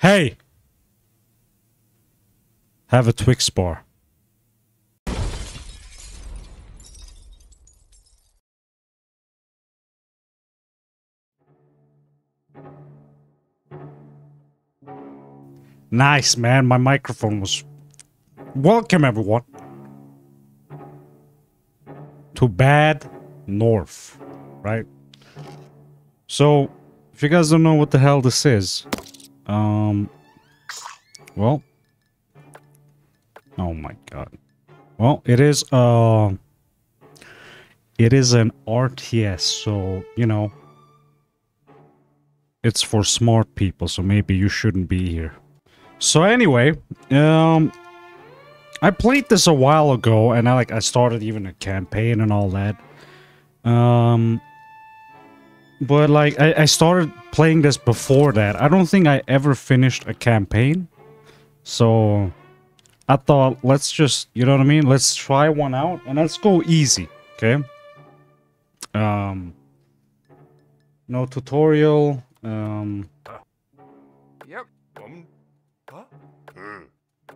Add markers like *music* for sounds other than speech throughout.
Hey! Have a Twix bar. Nice, man. My microphone was... Welcome, everyone. To Bad North, right? So, if you guys don't know what the hell this is, um, well, oh my god. Well, it is, uh, it is an RTS, so, you know, it's for smart people, so maybe you shouldn't be here. So anyway, um, I played this a while ago, and I like I started even a campaign and all that. Um, but like I, I started playing this before that. I don't think I ever finished a campaign, so I thought let's just you know what I mean. Let's try one out and let's go easy, okay? Um, no tutorial. Um, Yep. Huh?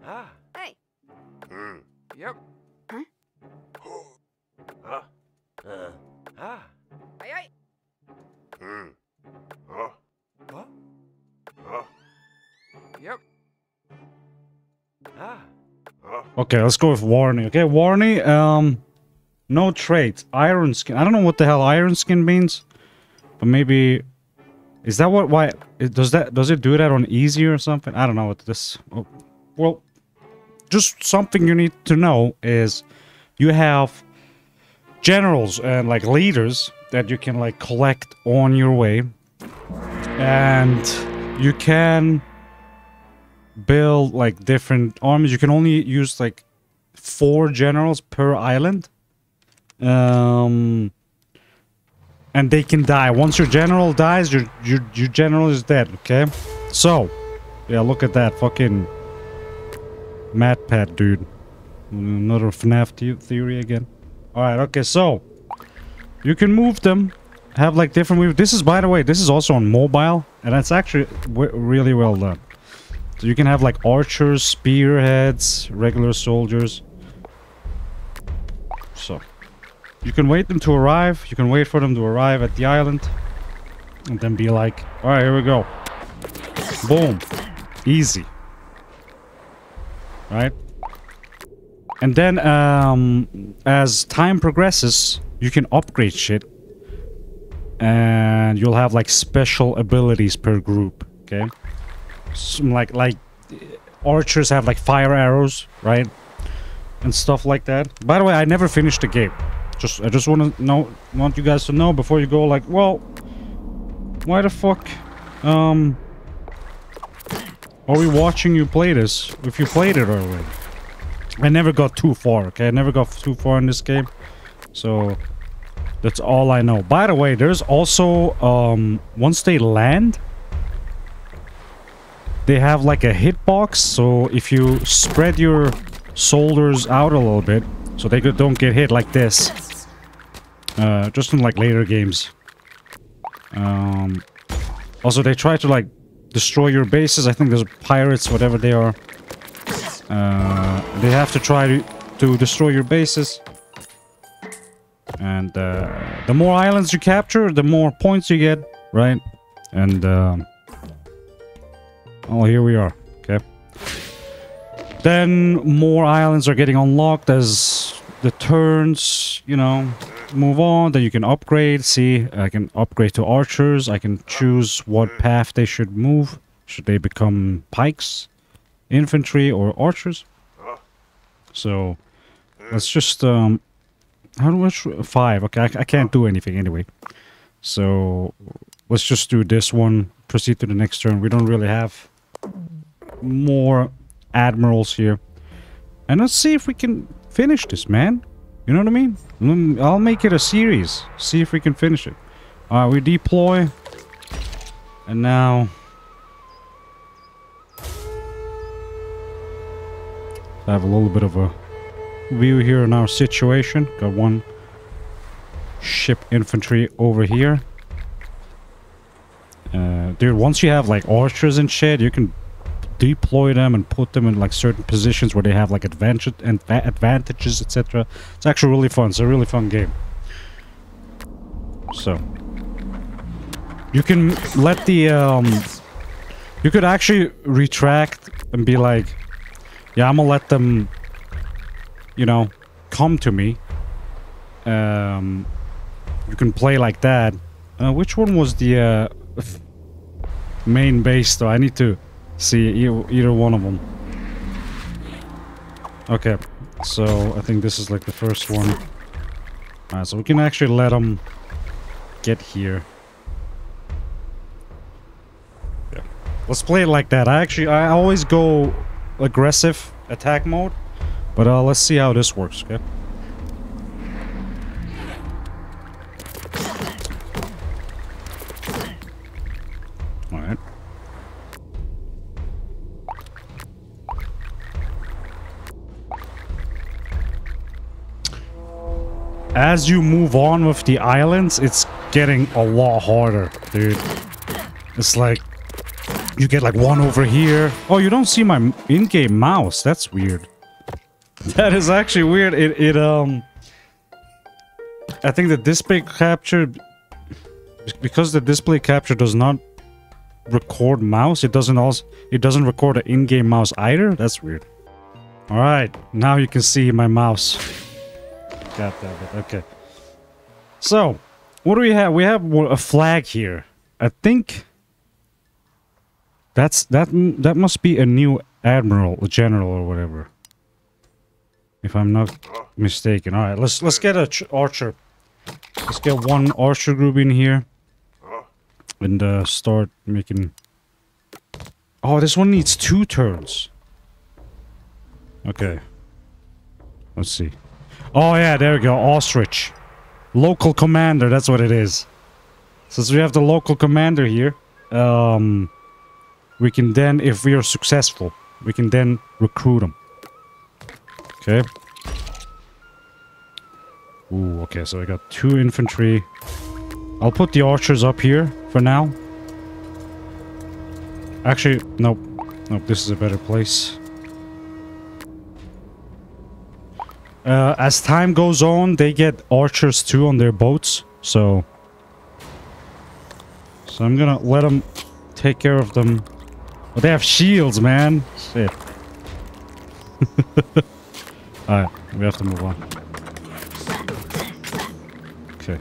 Ah. Hey. Yep. Okay, let's go with Warney. Okay, Warney. Um, no traits. Iron skin. I don't know what the hell iron skin means, but maybe is that what? Why does that? Does it do that on easy or something? I don't know what this. Oh, well, just something you need to know is you have generals and like leaders that you can like collect on your way, and you can build like different armies. You can only use like four generals per island. Um and they can die. Once your general dies, your your your general is dead, okay? So, yeah, look at that fucking MatPat dude. Another FNAF the theory again. Alright, okay, so you can move them. Have like different. This is by the way, this is also on mobile, and it's actually really well done. You can have like archers, spearheads, regular soldiers. So you can wait them to arrive. You can wait for them to arrive at the island. And then be like, alright, here we go. Boom. Easy. Right? And then um, as time progresses, you can upgrade shit. And you'll have like special abilities per group. Okay? Some like like archers have like fire arrows, right? And stuff like that. By the way, I never finished the game. Just I just want to know want you guys to know before you go like, well, why the fuck um are we watching you play this if you played it already? I never got too far, okay? I never got too far in this game. So that's all I know. By the way, there's also um once they land they have like a hitbox so if you spread your soldiers out a little bit so they don't get hit like this. Uh, just in like later games. Um, also they try to like destroy your bases. I think there's pirates whatever they are. Uh, they have to try to, to destroy your bases. And uh, the more islands you capture the more points you get right? And um, Oh, here we are. Okay. Then more islands are getting unlocked as the turns, you know, move on. Then you can upgrade. See, I can upgrade to archers. I can choose what path they should move. Should they become pikes, infantry, or archers? So, let's just, um, how much? Five. Okay, I, I can't do anything anyway. So, let's just do this one. Proceed to the next turn. We don't really have more admirals here. And let's see if we can finish this, man. You know what I mean? I'll make it a series. See if we can finish it. Alright, we deploy. And now... I have a little bit of a view here in our situation. Got one ship infantry over here. Dude, once you have like archers and shit, you can deploy them and put them in like certain positions where they have like advantage and advantages, etc. It's actually really fun. It's a really fun game. So you can let the um, you could actually retract and be like, yeah, I'm gonna let them, you know, come to me. Um, you can play like that. Uh, which one was the uh, main base though? I need to see either, one of them. Okay, so I think this is like the first one. Alright, so we can actually let them get here. Yeah. Let's play it like that. I actually, I always go aggressive attack mode. But uh, let's see how this works, okay? As you move on with the islands, it's getting a lot harder, dude. It's like you get like one over here. Oh, you don't see my in-game mouse. That's weird. *laughs* That is actually weird. It it um I think the display capture because the display capture does not record mouse, it doesn't also it doesn't record an in-game mouse either. That's weird. All right, now you can see my mouse. God damn it. Okay. So, what do we have? We have a flag here. I think that's that that must be a new admiral, a general or whatever. If I'm not mistaken. All right, let's let's get a archer. Let's get one archer group in here and uh, start making. Oh, this one needs two turns. Okay. Let's see. Oh yeah, there we go. Ostrich. Local commander, that's what it is. Since we have the local commander here, um, we can then, if we are successful, we can then recruit him. Okay. Ooh, okay, so I got two infantry. I'll put the archers up here for now. Actually, nope. Nope, this is a better place. Uh, as time goes on, they get archers too on their boats, so... So I'm gonna let them take care of them. Oh, they have shields, man! Shit. *laughs* Alright, we have to move on. Okay.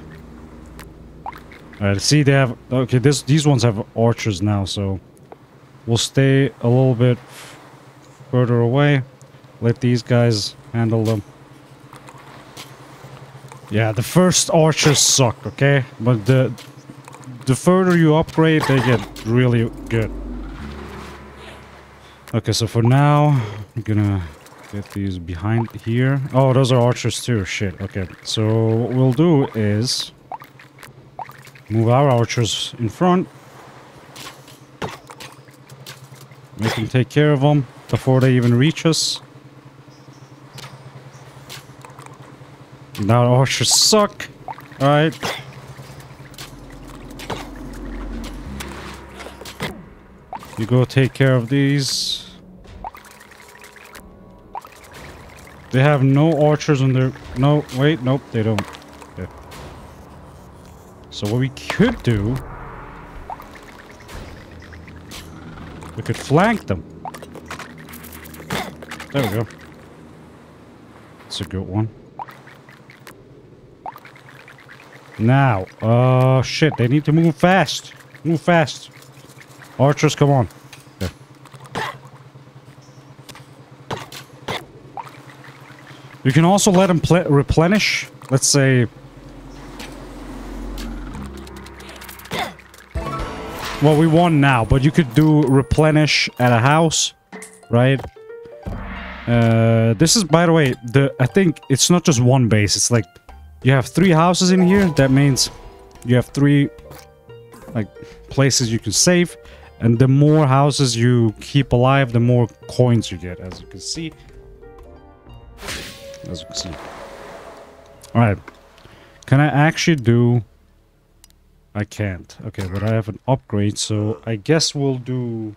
Alright, see they have... Okay, this these ones have archers now, so... We'll stay a little bit further away. Let these guys handle them. Yeah, the first archers suck, okay? But the the further you upgrade, they get really good. Okay, so for now, I'm gonna get these behind here. Oh, those are archers too. Shit. Okay, so what we'll do is move our archers in front. We can take care of them before they even reach us. Now oh, archers suck. Alright. You go take care of these. They have no archers on their... No, wait, nope, they don't. Okay. So what we could do... We could flank them. There we go. That's a good one. Now, uh, shit, they need to move fast. Move fast. Archers, come on. Okay. You can also let them replenish. Let's say... Well, we won now, but you could do replenish at a house, right? Uh, this is, by the way, the I think it's not just one base. It's like you have three houses in here. That means you have three like places you can save. And the more houses you keep alive, the more coins you get, as you can see. As you can see. Alright. Can I actually do... I can't. Okay, but I have an upgrade, so I guess we'll do...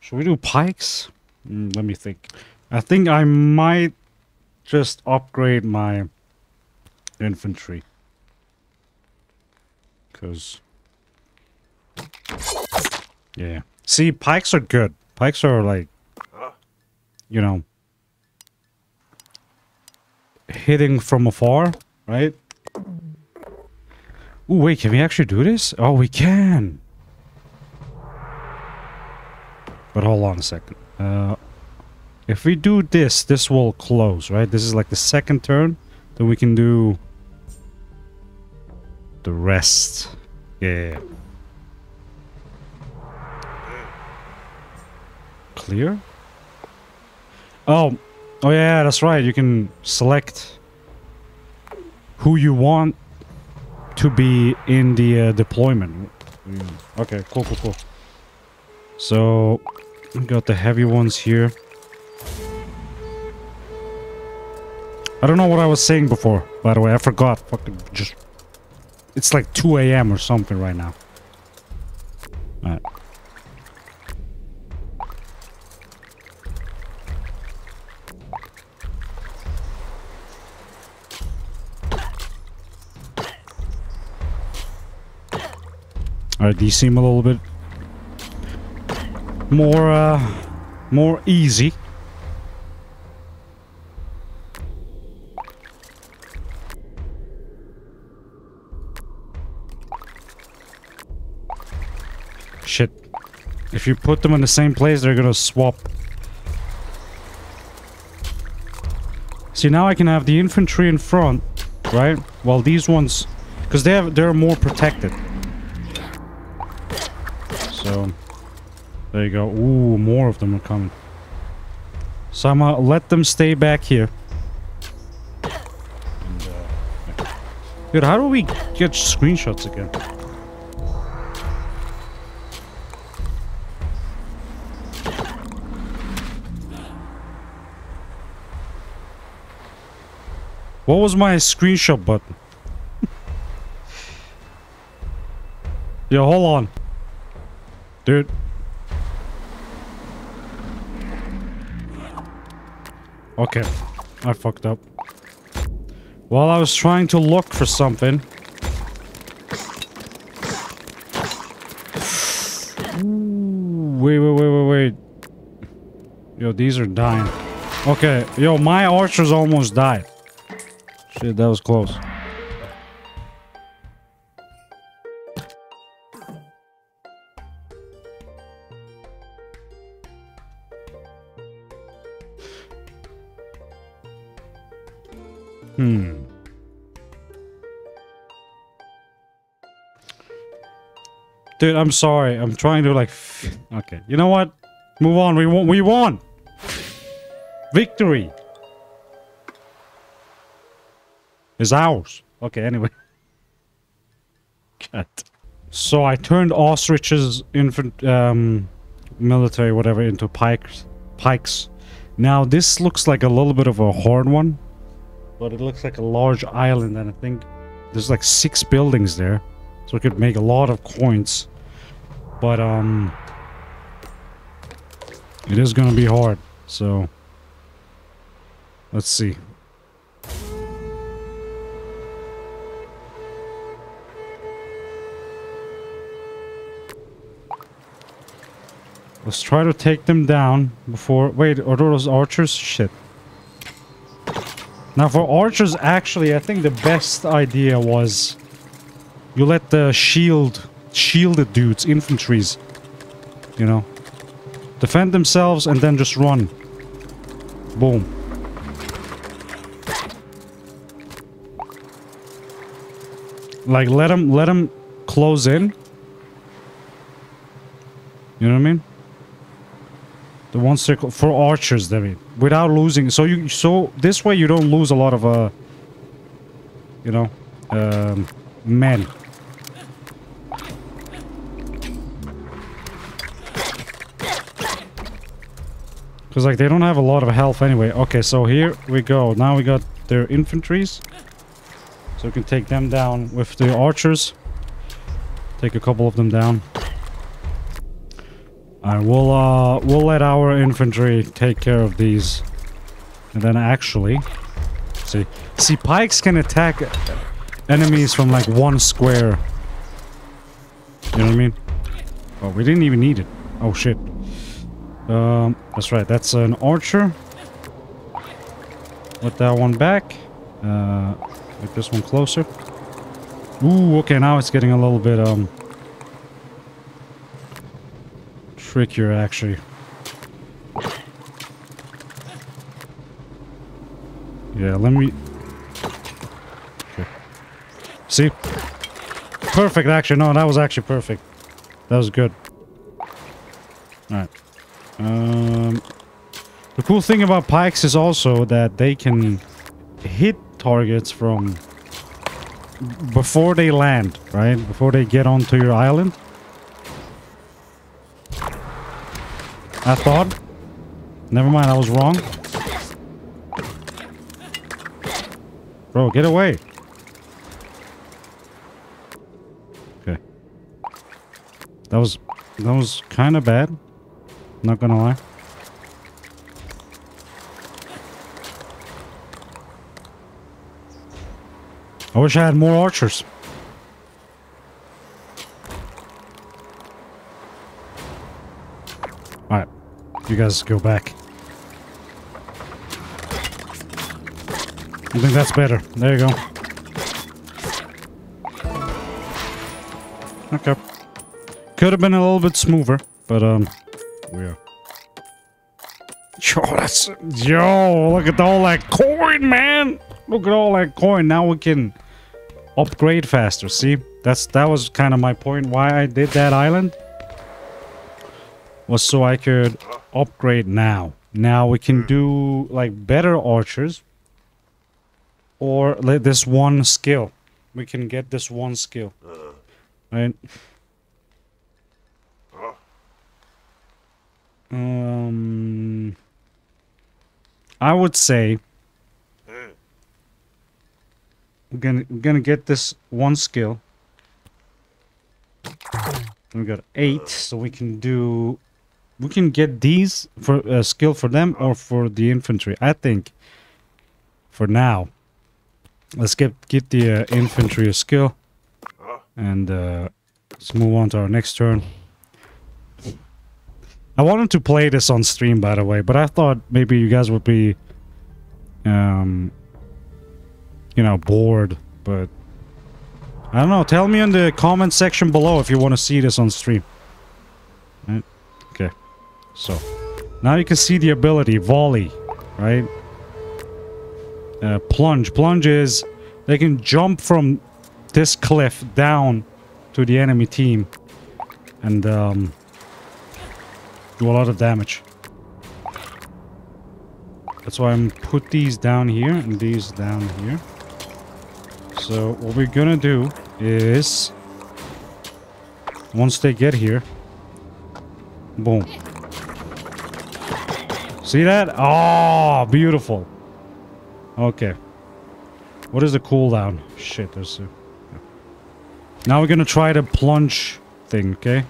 Should we do pikes? Mm, let me think. I think I might just upgrade my infantry. Because... Yeah. See, pikes are good. Pikes are like... You know... Hitting from afar, right? Ooh, wait, can we actually do this? Oh, we can! But hold on a second. Uh, if we do this, this will close, right? This is like the second turn. Then we can do the rest. Yeah. Clear? Oh, oh yeah, that's right. You can select who you want to be in the uh, deployment. Mm, Okay, cool, cool, cool. So, got the heavy ones here. I don't know what I was saying before, by the way. I forgot. Fucking just... It's like 2 a.m. or something right now. Alright. Alright, these seem a little bit more, uh, more easy. Shit. If you put them in the same place, they're gonna swap. See, now I can have the infantry in front, right? While these ones... Because they have, they're more protected. So... There you go. Ooh, more of them are coming. So I'm gonna let them stay back here. Uh. Dude, how do we get screenshots again? What was my screenshot button? *laughs* Yo, hold on. Dude. Okay. I fucked up. While I was trying to look for something. Wait, wait, wait, wait, wait. Yo, these are dying. Okay, yo, my archers almost died. Shit, that was close. Hmm. Dude, I'm sorry. I'm trying to like... Okay, you know what? Move on. We won. We won. Victory is ours. Okay, anyway. God. So I turned ostriches, infant, um, military, whatever, into pikes. Pikes. Now this looks like a little bit of a hard one, but it looks like a large island, and I think there's like six buildings there, so it could make a lot of coins. But um, it is gonna be hard. So let's see. Let's try to take them down before... Wait, are those archers? Shit. Now for archers, actually, I think the best idea was... You let the shield... Shielded dudes, infantries. You know? Defend themselves and then just run. Boom. Like, let them, let them close in. You know what I mean? The one circle for archers, David, without losing. So you so this way you don't lose a lot of uh, you know, um, men. Because like they don't have a lot of health anyway. Okay, so here we go. Now we got their infantries. So we can take them down with the archers. Take a couple of them down. Alright, we'll uh we'll let our infantry take care of these. And then actually see see pikes can attack enemies from like one square. You know what I mean? Oh, we didn't even need it. Oh shit. Um that's right, that's an archer. Let that one back. Uh get this one closer. Ooh, okay, now it's getting a little bit um trickier actually. Yeah, let me... Okay. See? Perfect, actually. No, that was actually perfect. That was good. Alright. Um, the cool thing about pikes is also that they can hit targets from before they land, right? Before they get onto your island. I thought. Never mind, I was wrong. Bro, get away. Okay. That was that was kind of bad. Not gonna lie. I wish I had more archers. Alright. You guys go back. I think that's better. There you go. Okay. Could have been a little bit smoother, but um, we are. Yo, that's yo! Look at all that coin, man! Look at all that coin. Now we can upgrade faster. See, that's that was kind of my point. Why I did that island was so I could upgrade now. Now we can hmm. do like better archers or like this one skill. We can get this one skill. Uh. Right? Uh-huh. Um I would say hmm. we're gonna we're gonna get this one skill. We got eight, so we can do we can get these for a uh, skill for them or for the infantry. I think for now, let's get get the uh, infantry a skill, and uh, let's move on to our next turn. I wanted to play this on stream, by the way, but I thought maybe you guys would be, um, you know, bored. But I don't know. Tell me in the comment section below if you want to see this on stream. Right? So now you can see the ability volley, right? Uh, plunge. Plunge is they can jump from this cliff down to the enemy team and um, do a lot of damage. That's why I'm put these down here and these down here. So what we're gonna do is once they get here, boom. See that? Oh, beautiful. Okay. What is the cooldown? Shit, there's a... Now we're gonna try the plunge thing, okay?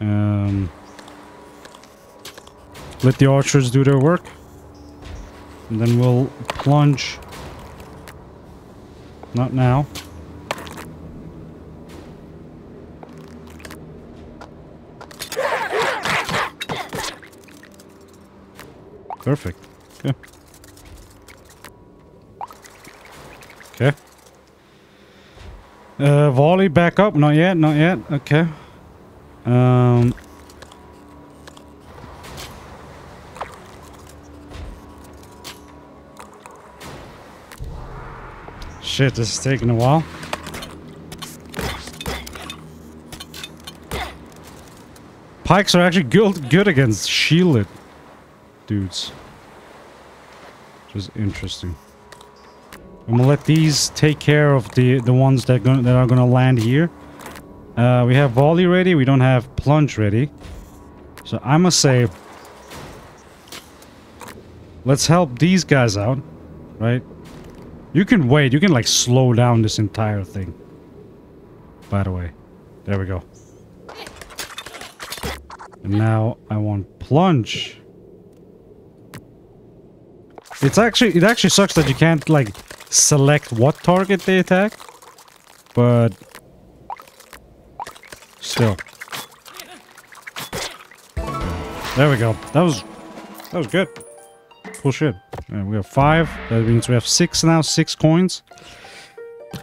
Um... Let the archers do their work. And then we'll plunge. Not now. Perfect. Okay. Okay. Uh, volley back up. Not yet. Not yet. Okay. Um. Shit, this is taking a while. Pikes are actually good, good against shielded dudes. Which is interesting. I'm gonna let these take care of the the ones that gonna, that are gonna land here. Uh, we have volley ready. We don't have plunge ready. So I must say, let's help these guys out, right? You can wait. You can like slow down this entire thing. By the way, there we go. And now I want plunge. It's actually it actually sucks that you can't like select what target they attack, but still. There we go. That was that was good. Cool shit. Uh, we have five. That means we have six now. Six coins.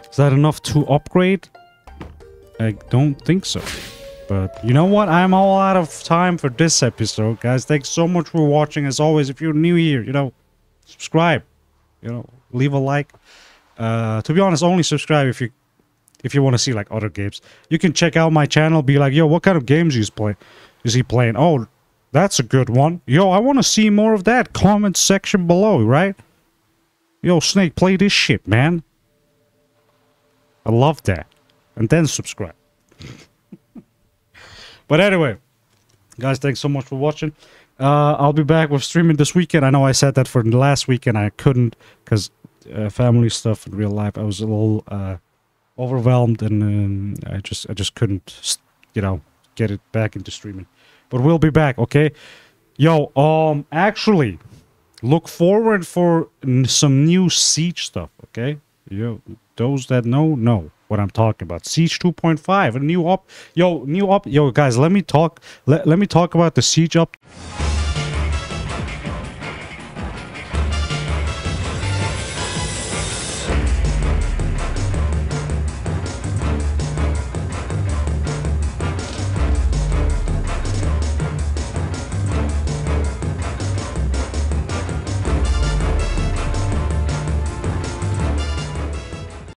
Is that enough to upgrade? I don't think so. But you know what? I'm all out of time for this episode, guys. Thanks so much for watching. As always, if you're new here, you know, subscribe. You know, leave a like. Uh, to be honest, only subscribe if you if you want to see like other games. You can check out my channel. Be like, yo, what kind of games he's play? Is he playing? Oh, that's a good one. Yo, I want to see more of that. Comment section below, right? Yo, Snake, play this shit, man. I love that. And then subscribe. *laughs* but anyway, guys, thanks so much for watching. Uh, I'll be back with streaming this weekend. I know I said that for the last weekend. I couldn't because uh, family stuff in real life. I was a little uh, overwhelmed and um, I just I just couldn't, you know, get it back into streaming. But we'll be back, okay? Yo, um, actually, look forward for some new Siege stuff, okay? Yo, those that know, know what I'm talking about. Siege 2.5, a new up. Yo, new up. Yo, guys, let me talk. Let, let me talk about the Siege up.